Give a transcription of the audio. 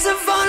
survive.